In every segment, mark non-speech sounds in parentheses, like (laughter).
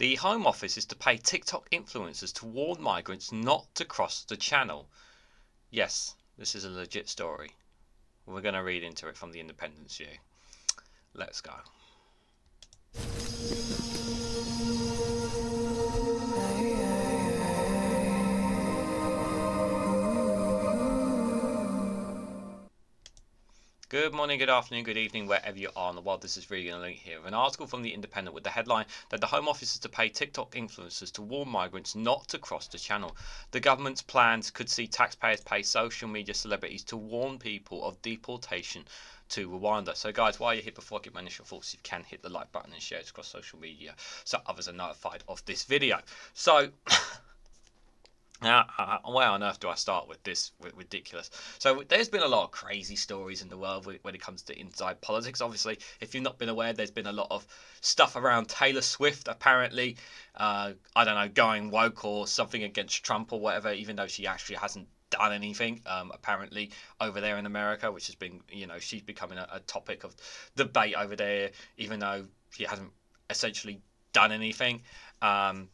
The Home Office is to pay TikTok influencers to warn migrants not to cross the channel. Yes, this is a legit story. We're going to read into it from the Independence View. Let's go. Good morning, good afternoon, good evening, wherever you are in the world. This is Reganelite here an article from The Independent with the headline that the Home Office is to pay TikTok influencers to warn migrants not to cross the channel. The government's plans could see taxpayers pay social media celebrities to warn people of deportation to Rwanda. So, guys, while you're here, before I get my initial thoughts, you can hit the like button and share it across social media so others are notified of this video. So, Now, where on earth do I start with this ridiculous? So, there's been a lot of crazy stories in the world when it comes to inside politics. Obviously, if you've not been aware, there's been a lot of stuff around Taylor Swift, apparently, uh, I don't know, going woke or something against Trump or whatever, even though she actually hasn't done anything um, apparently over there in America, which has been, you know, she's becoming a, a topic of debate over there, even though she hasn't essentially done anything. Um,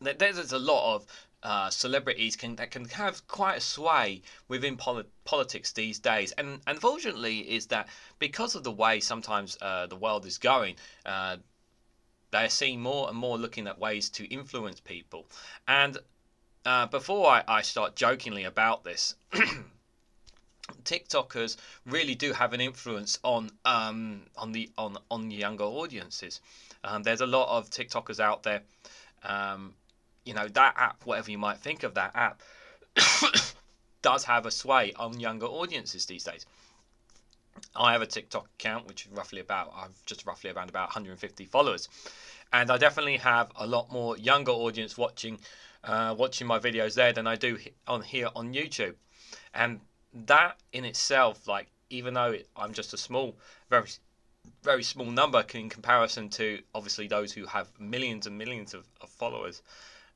there's a lot of uh, celebrities can that can have quite a sway within poli- politics these days. And unfortunately, is that because of the way sometimes uh, the world is going, uh, they're seeing more and more looking at ways to influence people. And uh, before I, I start jokingly about this. (clears throat) TikTokers really do have an influence on um, on the on on younger audiences. Um, there's a lot of TikTokers out there um, you know that app, whatever you might think of that app, (coughs) does have a sway on younger audiences these days. I have a TikTok account, which is roughly about I've just roughly around about 150 followers, and I definitely have a lot more younger audience watching uh, watching my videos there than I do on here on YouTube, and that in itself, like even though I'm just a small, very very small number in comparison to obviously those who have millions and millions of, of followers,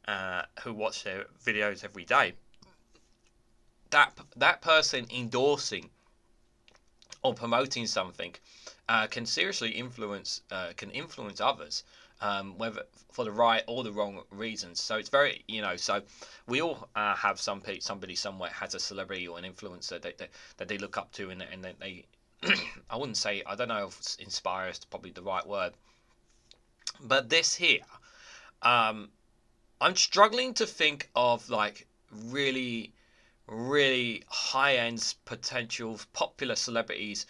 uh, who watch their videos every day, that that person endorsing or promoting something uh, can seriously influence uh, can influence others um, whether for the right or the wrong reasons. So it's very you know so we all uh, have some somebody somewhere has a celebrity or an influencer that they, that they look up to and and they (clears throat) I wouldn't say I don't know if inspire is probably the right word, but this here. Um, I'm struggling to think of like really, really high end potential popular celebrities,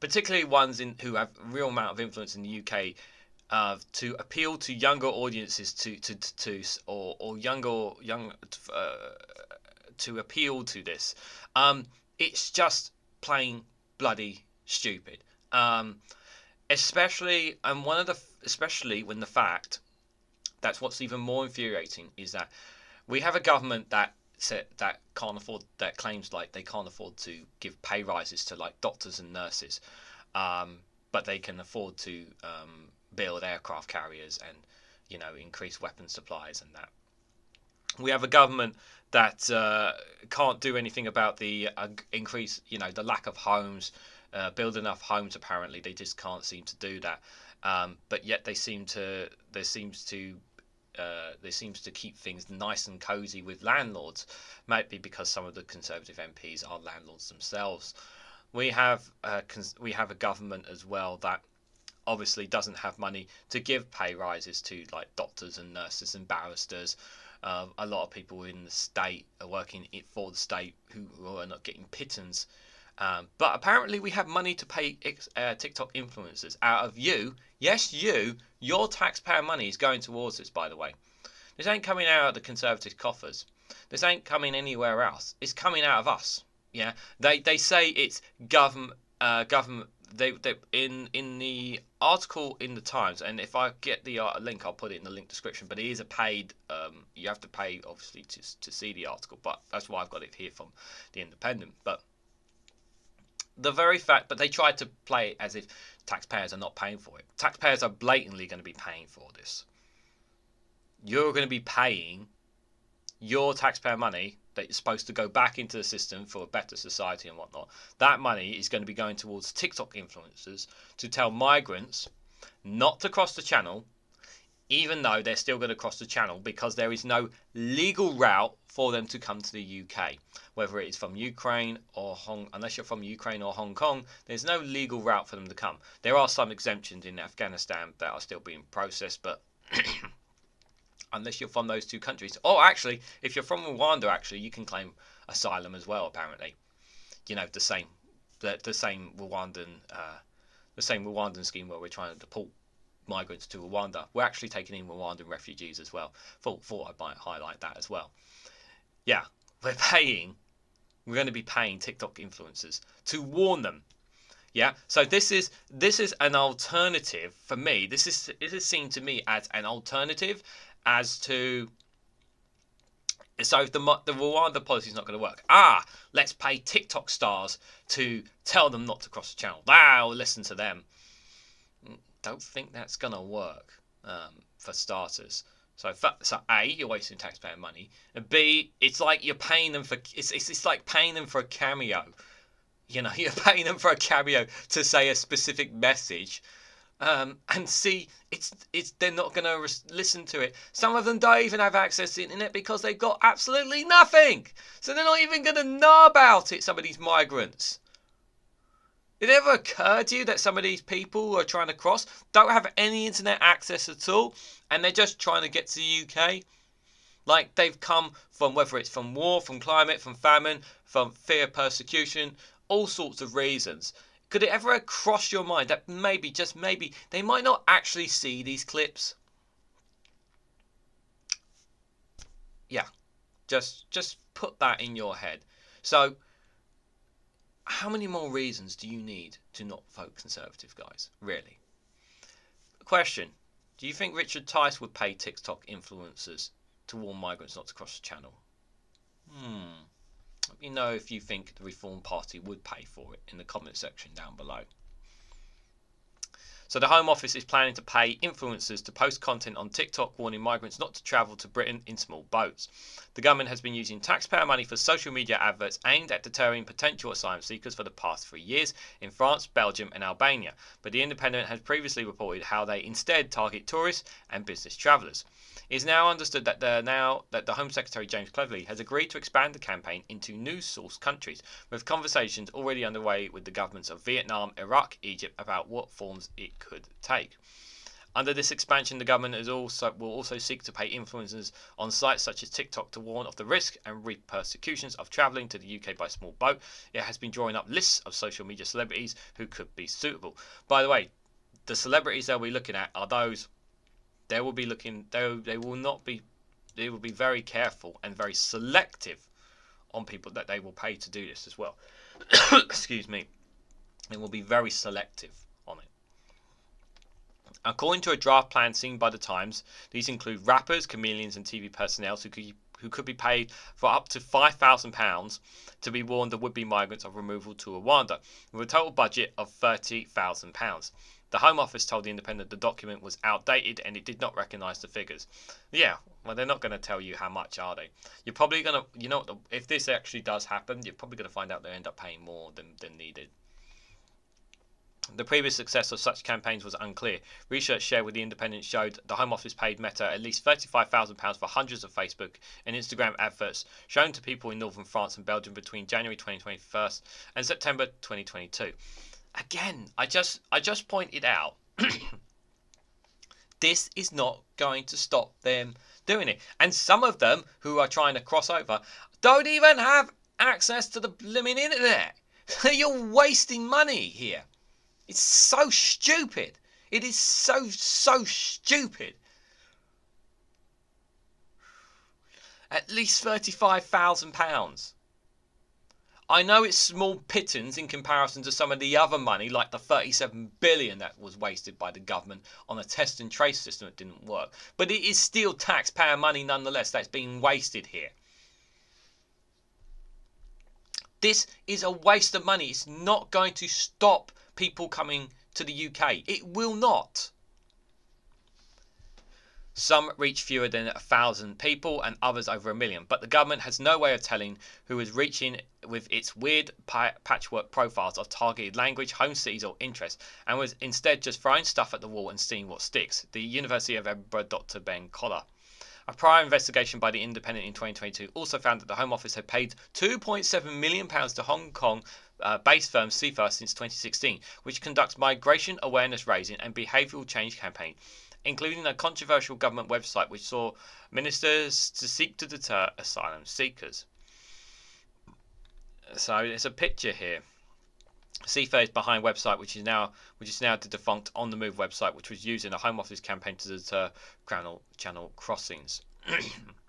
particularly ones in who have real amount of influence in the UK, uh, to appeal to younger audiences to to to, to or or younger young uh, to appeal to this. Um, it's just plain bloody stupid. Um, especially and one of the especially when the fact that's what's even more infuriating is that we have a government that that can't afford that claims like they can't afford to give pay rises to like doctors and nurses, um, but they can afford to um, build aircraft carriers and you know increase weapon supplies and that. We have a government that uh, can't do anything about the uh, increase, you know, the lack of homes, uh, build enough homes. Apparently, they just can't seem to do that. Um, but yet they seem to there seems to uh, they seems to keep things nice and cozy with landlords. Might be because some of the Conservative MPs are landlords themselves. We have uh, we have a government as well that obviously doesn't have money to give pay rises to like doctors and nurses and barristers. Uh, a lot of people in the state are working for the state who, who are not getting pittance. Um, but apparently, we have money to pay uh, TikTok influencers out of you. Yes, you. Your taxpayer money is going towards this, by the way. This ain't coming out of the Conservative coffers. This ain't coming anywhere else. It's coming out of us. Yeah, they they say it's government uh, government. They, they in in the article in the Times, and if I get the uh, link, I'll put it in the link description. But it is a paid. Um, you have to pay obviously to to see the article, but that's why I've got it here from the Independent. But the very fact, but they tried to play it as if taxpayers are not paying for it. Taxpayers are blatantly going to be paying for this. You're going to be paying your taxpayer money that is supposed to go back into the system for a better society and whatnot. That money is going to be going towards TikTok influencers to tell migrants not to cross the channel, even though they're still going to cross the channel because there is no legal route for them to come to the UK. Whether it is from Ukraine or Hong, unless you're from Ukraine or Hong Kong, there's no legal route for them to come. There are some exemptions in Afghanistan that are still being processed, but (clears throat) unless you're from those two countries, or actually, if you're from Rwanda, actually, you can claim asylum as well. Apparently, you know the same, the, the same Rwandan, uh, the same Rwandan scheme where we're trying to deport migrants to Rwanda. We're actually taking in Rwandan refugees as well. Thought, thought I might highlight that as well. Yeah, we're paying, we're going to be paying TikTok influencers to warn them. Yeah, so this is this is an alternative for me. This is this is seen to me as an alternative as to so if the the Rwanda policy is not going to work, ah, let's pay TikTok stars to tell them not to cross the channel. Wow, listen to them don't think that's going to work um, for starters. So, so A, you're wasting taxpayer money. And B, it's like you're paying them for it's, it's, it's like paying them for a cameo. You know, (laughs) you're paying them for a cameo to say a specific message. Um, and see, it's it's they're not going to listen to it. Some of them don't even have access to the internet because they've got absolutely nothing. So they're not even going to know about it. Some of these migrants. Did it ever occur to you that some of these people who are trying to cross don't have any internet access at all and they're just trying to get to the UK? Like they've come from whether it's from war, from climate, from famine, from fear of persecution, all sorts of reasons. Could it ever cross your mind that maybe, just maybe, they might not actually see these clips? Yeah, just just put that in your head. So how many more reasons do you need to not vote Conservative, guys? Really? Question Do you think Richard Tice would pay TikTok influencers to warn migrants not to cross the channel? Hmm. Let me know if you think the Reform Party would pay for it in the comment section down below. So the Home Office is planning to pay influencers to post content on TikTok warning migrants not to travel to Britain in small boats. The government has been using taxpayer money for social media adverts aimed at deterring potential asylum seekers for the past three years in France, Belgium, and Albania. But The Independent has previously reported how they instead target tourists and business travellers. It is now understood that the now that the Home Secretary James Cleverly has agreed to expand the campaign into new source countries, with conversations already underway with the governments of Vietnam, Iraq, Egypt about what forms it could take. Under this expansion, the government is also, will also seek to pay influencers on sites such as TikTok to warn of the risk and repercussions of travelling to the UK by small boat. It has been drawing up lists of social media celebrities who could be suitable. By the way, the celebrities they'll be looking at are those they will be looking they, they will not be they will be very careful and very selective on people that they will pay to do this as well. (coughs) Excuse me. It will be very selective. According to a draft plan seen by the Times, these include rappers, chameleons, and TV personnel who could, who could be paid for up to £5,000 to be warned of would-be migrants of removal to Rwanda, with a total budget of £30,000. The Home Office told The Independent the document was outdated and it did not recognise the figures. Yeah, well, they're not going to tell you how much, are they? You're probably going to, you know, if this actually does happen, you're probably going to find out they end up paying more than, than needed. The previous success of such campaigns was unclear. Research shared with The Independent showed the Home Office paid Meta at least £35,000 for hundreds of Facebook and Instagram adverts shown to people in northern France and Belgium between January 2021 and September 2022. Again, I just I just pointed out (coughs) this is not going to stop them doing it. And some of them who are trying to cross over don't even have access to the blimmin' internet. (laughs) You're wasting money here. It's so stupid. It is so, so stupid. At least £35,000. I know it's small pittance in comparison to some of the other money, like the 37 billion that was wasted by the government on a test and trace system that didn't work. But it is still taxpayer money nonetheless that's being wasted here. This is a waste of money. It's not going to stop people coming to the UK. It will not. Some reach fewer than a thousand people and others over a million, but the government has no way of telling who is reaching with its weird patchwork profiles of targeted language, home cities, or interests, and was instead just throwing stuff at the wall and seeing what sticks. The University of Edinburgh Dr. Ben Collier. A prior investigation by The Independent in 2022 also found that the Home Office had paid £2.7 million to Hong Kong uh, based firm Seefar since 2016, which conducts migration awareness raising and behavioural change campaign including a controversial government website which saw ministers to seek to deter asylum seekers. So there's a picture here. Seefar is behind website which is now which is now the defunct on the move website which was used in a Home Office campaign to deter channel channel crossings. (clears throat)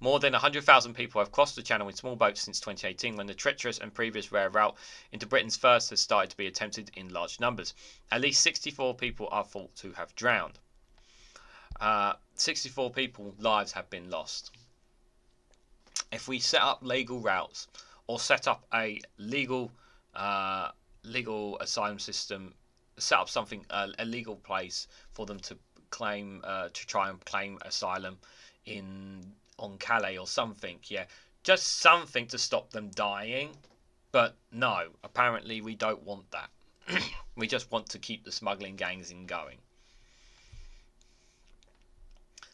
More than 100,000 people have crossed the channel in small boats since 2018 when the treacherous and previous rare route into Britain's first has started to be attempted in large numbers. At least 64 people are thought to have drowned. Uh, 64 people lives have been lost. If we set up legal routes or set up a legal uh, legal asylum system, set up something uh, a legal place for them to claim uh, to try and claim asylum in on Calais or something, yeah, just something to stop them dying. But no, apparently we don't want that. (clears throat) we just want to keep the smuggling gangs in going.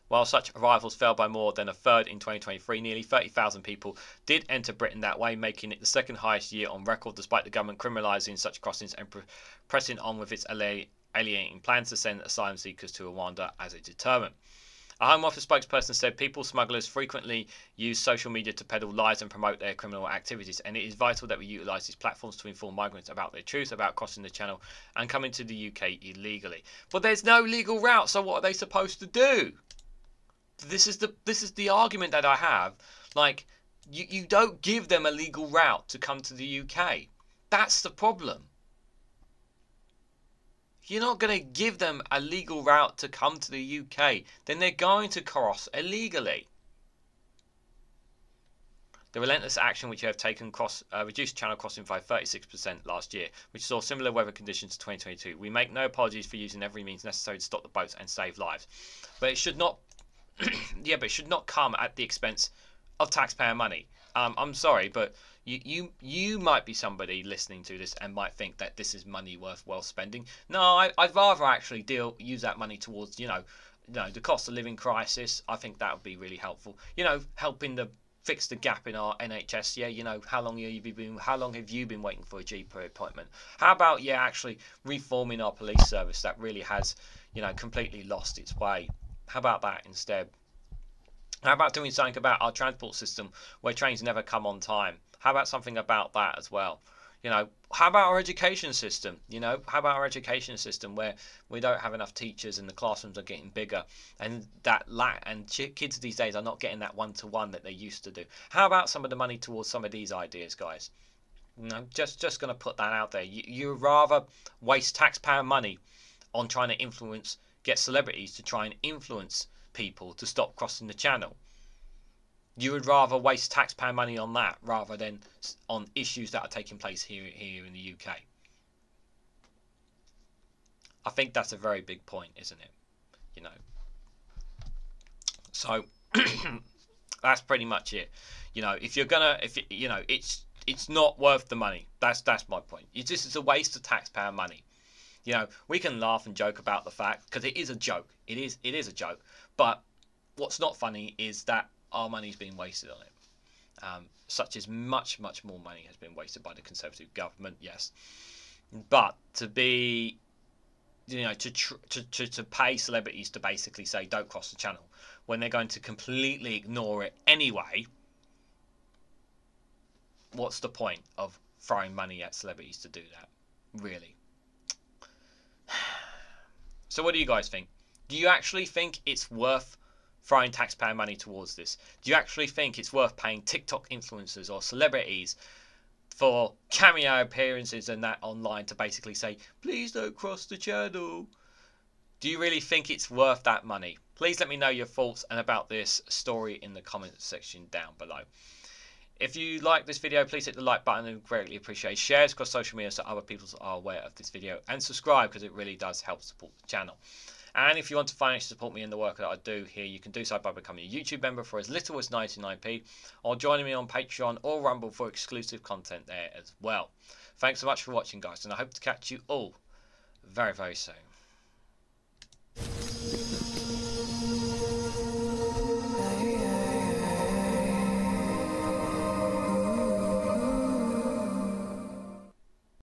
While such arrivals fell by more than a third in 2023, nearly 30,000 people did enter Britain that way, making it the second highest year on record, despite the government criminalising such crossings and pressing on with its alienating plans to send asylum seekers to Rwanda as it determined. A Home Office spokesperson said people smugglers frequently use social media to peddle lies and promote their criminal activities, and it is vital that we utilise these platforms to inform migrants about the truth about crossing the channel and coming to the UK illegally. But there's no legal route, so what are they supposed to do? this is the this is the argument that I have. Like you, you don't give them a legal route to come to the UK. That's the problem. You're not going to give them a legal route to come to the UK, then they're going to cross illegally. The relentless action which you have taken cross, uh, reduced channel crossing by 36% last year, which saw similar weather conditions to 2022. We make no apologies for using every means necessary to stop the boats and save lives. But it should not (clears throat) yeah, but it should not come at the expense of taxpayer money. Um, I'm sorry, but you, you you might be somebody listening to this and might think that this is money worth well spending. No, I, would rather actually deal use that money towards you know, you know the cost of living crisis. I think that would be really helpful. You know, helping the fix the gap in our NHS. Yeah, you know, how long have you been how long have you been waiting for a GP appointment? How about yeah, actually reforming our police service that really has you know completely lost its way. How about that instead? How about doing something about our transport system where trains never come on time? How about something about that as well? You know, how about our education system? You know, how about our education system where we don't have enough teachers and the classrooms are getting bigger and that lack and kids these days are not getting that one to one that they used to do. How about some of the money towards some of these ideas, guys? You know, just just going to put that out there. You you rather waste taxpayer money on trying to influence get celebrities to try and influence people to stop crossing the channel. You would rather waste taxpayer money on that rather than on issues that are taking place here here in the UK. I think that's a very big point, isn't it? You know. So (clears throat) that's pretty much it. You know, if you're gonna, if you know, it's it's not worth the money. That's that's my point. It's just it's a waste of taxpayer money. You know, we can laugh and joke about the fact because it is a joke. It is it is a joke. But what's not funny is that our money's being wasted on it. Um, such as much much more money has been wasted by the Conservative government. Yes, but to be you know to, tr- to to to pay celebrities to basically say don't cross the channel when they're going to completely ignore it anyway what's the point of throwing money at celebrities to do that really so what do you guys think? Do you actually think it's worth throwing taxpayer money towards this? Do you actually think it's worth paying TikTok influencers or celebrities for cameo appearances and that online to basically say, please don't cross the channel? Do you really think it's worth that money? Please let me know your thoughts and about this story in the comments section down below. If you like this video, please hit the like button and greatly appreciate. Share it across social media so other people are aware of this video. And subscribe because it really does help support the channel. And if you want to financially support me in the work that I do here, you can do so by becoming a YouTube member for as little as 99p, or joining me on Patreon or Rumble for exclusive content there as well. Thanks so much for watching, guys, and I hope to catch you all very, very soon.